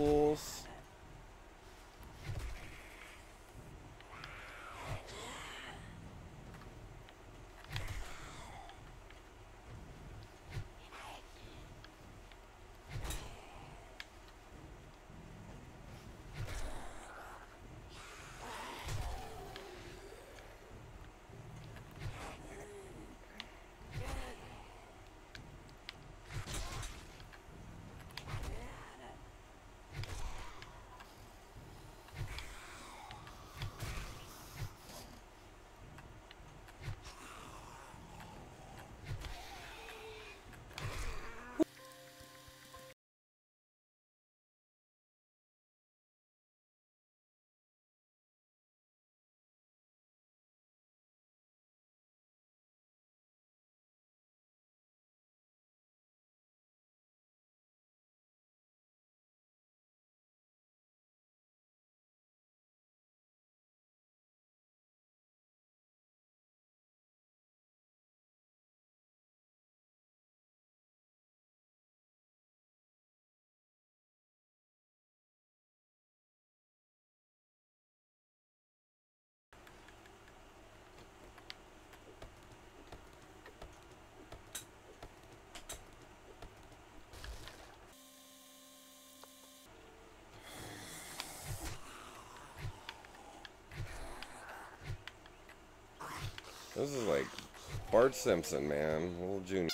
fools. This is like Bart Simpson, man. Little Junior.